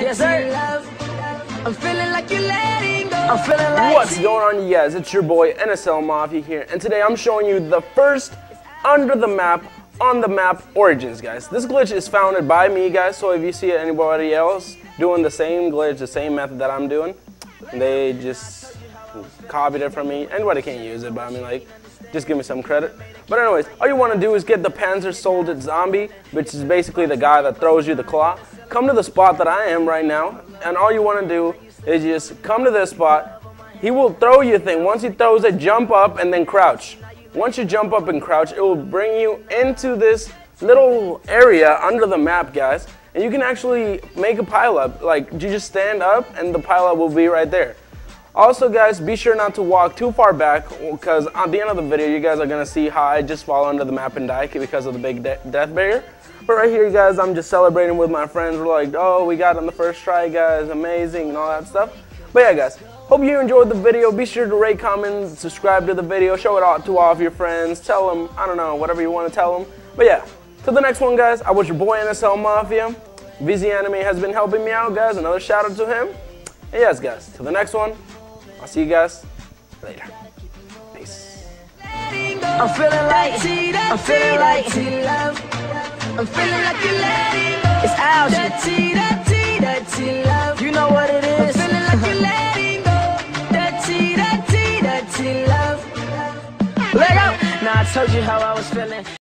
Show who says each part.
Speaker 1: Yes, sir.
Speaker 2: I'm feeling like you're letting go.
Speaker 1: I'm feeling like
Speaker 3: What's going on, you guys? It's your boy NSL Mafia here, and today I'm showing you the first under the map, on the map origins, guys. This glitch is founded by me, guys, so if you see anybody else doing the same glitch, the same method that I'm doing, they just copied it from me. Anybody can't use it, but I mean, like, just give me some credit. But anyways, all you want to do is get the Panzer Soldier Zombie, which is basically the guy that throws you the claw. Come to the spot that I am right now, and all you want to do is just come to this spot. He will throw you a thing. Once he throws it, jump up and then crouch. Once you jump up and crouch, it will bring you into this little area under the map, guys. And you can actually make a pileup. Like, you just stand up and the pileup will be right there. Also, guys, be sure not to walk too far back because at the end of the video, you guys are going to see how I just fall under the map and die because of the big de death barrier. But right here, guys, I'm just celebrating with my friends. We're like, oh, we got on the first try, guys, amazing, and all that stuff. But yeah, guys, hope you enjoyed the video. Be sure to rate, comment, subscribe to the video, show it out to all of your friends, tell them, I don't know, whatever you want to tell them. But yeah, to the next one, guys, I was your boy NSL Mafia. VZ Anime has been helping me out, guys. Another shout out to him. And yes, guys, to the next one, I'll see you guys later. Peace.
Speaker 1: I'm feeling like I'm feeling like
Speaker 2: love. I'm feeling like you're letting go.
Speaker 1: it's algae.
Speaker 2: Dirty, dirty, dirty love.
Speaker 1: You know what it is.
Speaker 2: I'm feeling like you're letting go. Dirty, dirty, dirty love.
Speaker 1: Let go. Now I told you how I was feeling.